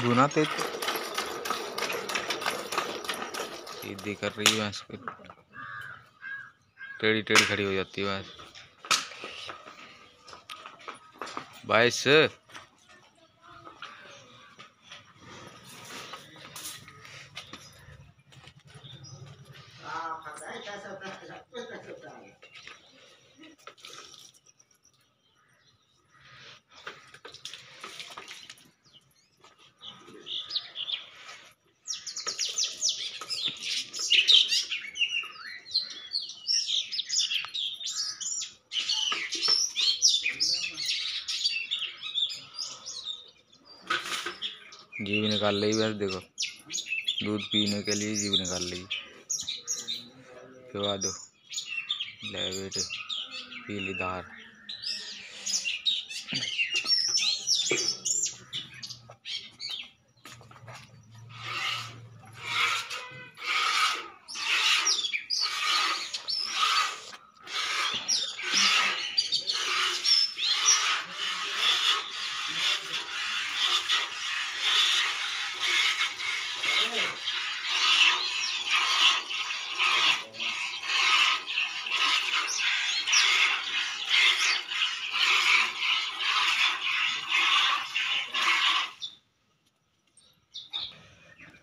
गुना ते सीधी कर रही है भैंस टेढ़ी टेढ़ी खड़ी हो जाती है भैंस। बाईस। जीव निकाल रही बस, देखो। दूध पीने के लिए जीव निकाल रही पिवा दो। ले पीली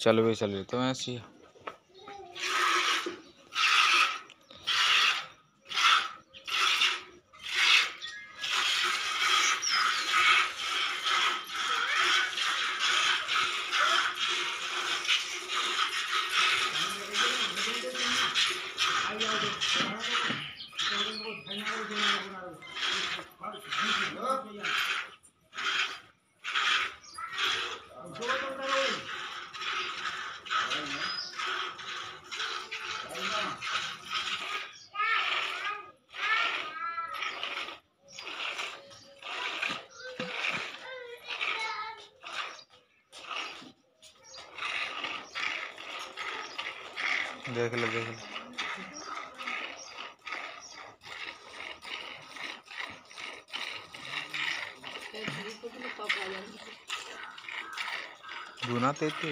चल वे चल रही तो ऐसी है। देख लो देख लो। गुना तेते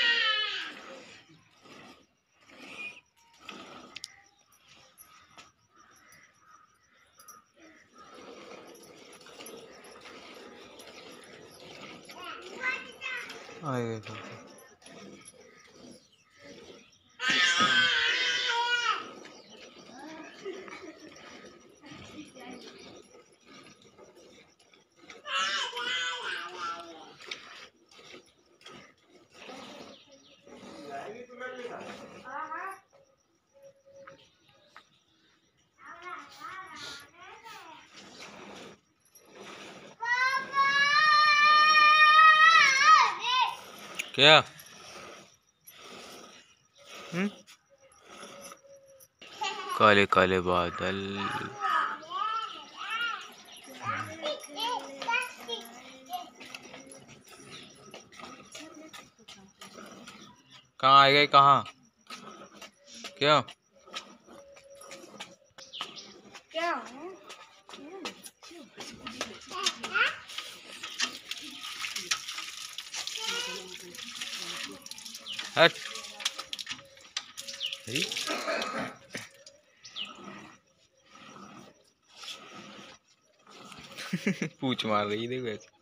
哎呀 क्या? हम्म? काले काले बादल। कहाँ आ गए? कहाँ? क्यों? हट। पूछ मार रही देखो ऐसे।